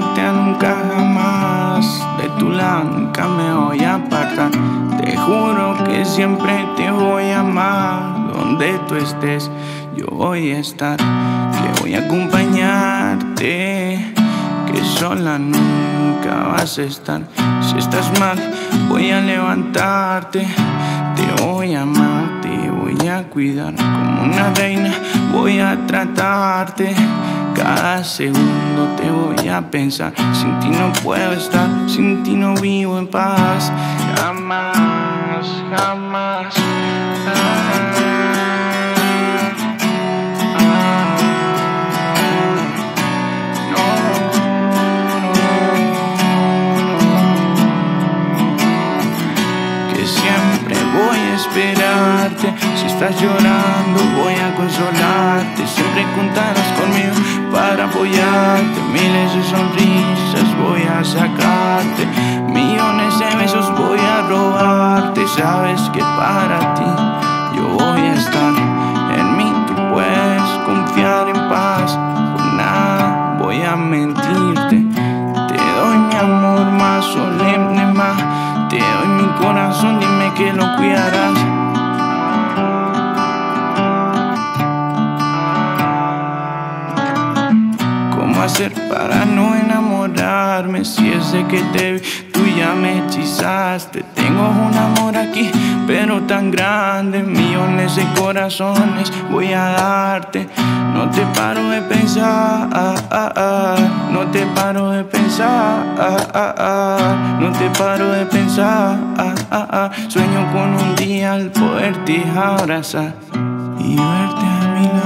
nunca jamás. De tu lado nunca me voy a apartar. Te juro que siempre te voy a amar. Donde tú estés, yo voy a estar. Que voy a acompañarte. Que sola nunca vas a estar. Si estás mal, voy a levantarte. Te voy a amar, te cuidar. Como una reina, voy a tratarte. Cada segundo te voy a pensar. Sin ti no puedo estar, sin ti no vivo en paz. Jamás, jamás. Si estás llorando, voy a consolarte. Siempre contarás conmigo para apoyarte. Miles de sonrisas voy a sacarte. Millones de besos voy a robarte. Sabes que para ti yo voy a estar. Para no enamorarme? Si es de que te vi, tú ya me hechizaste. Tengo un amor aquí, pero tan grande. Millones de corazones voy a darte. No te paro de pensar, no te paro de pensar, no te paro de pensar. Sueño con un día al poderte abrazar y verte a mi lado